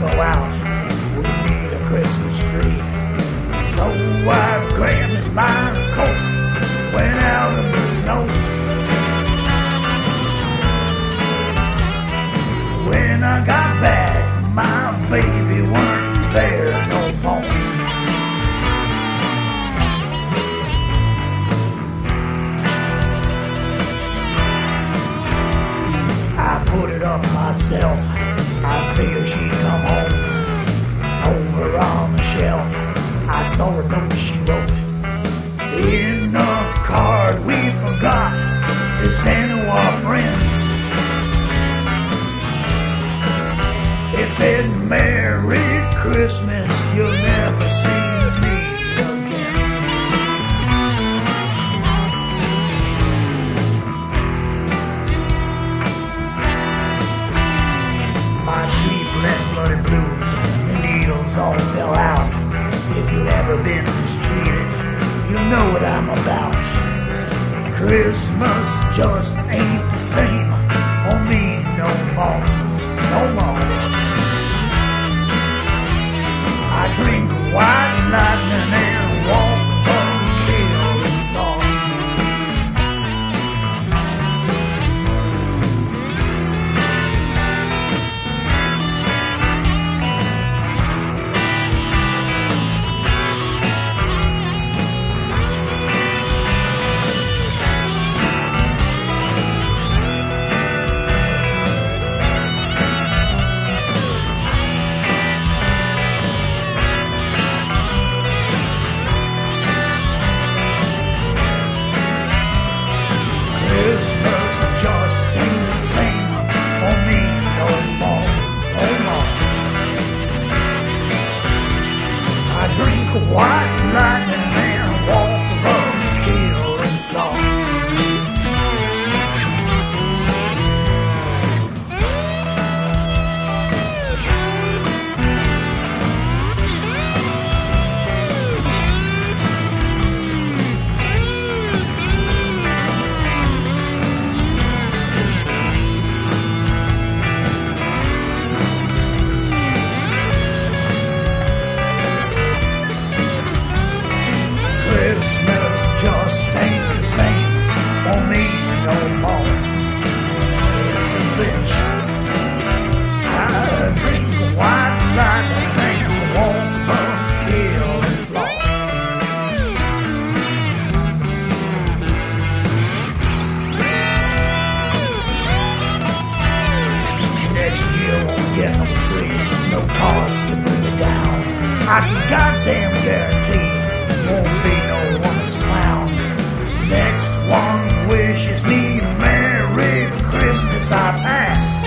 go out and We need a Christmas tree. So I grabbed my coat, went out of the snow. When I got back, my baby weren't there no more. I put it up myself. I figured she'd come home. Over on the shelf, I saw a note she wrote. In a card we forgot to send to our friends. It said, Merry Christmas, you'll never see know what I'm about. Christmas just ain't the same for me no more, no more. I drink and I can goddamn guarantee won't be no woman's clown. Next one wishes me Merry Christmas, I pass.